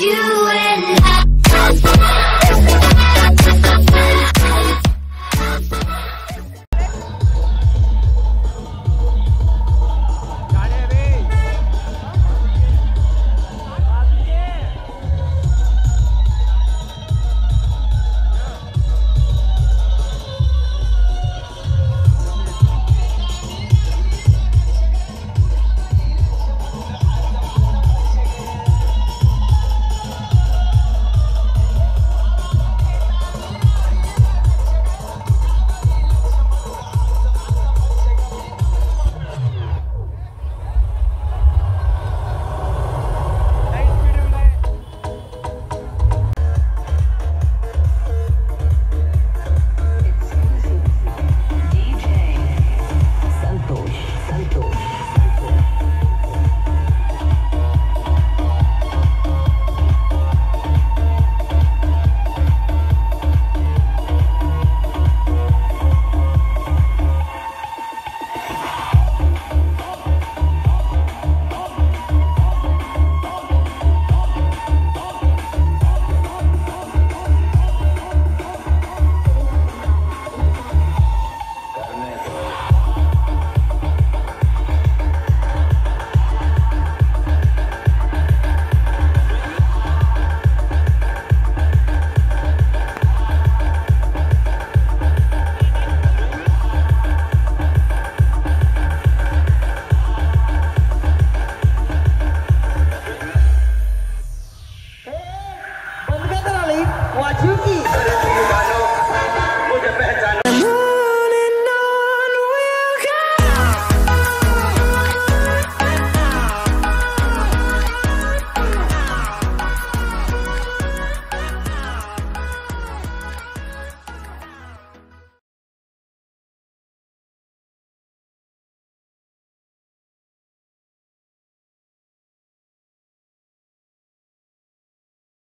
you and Watuki.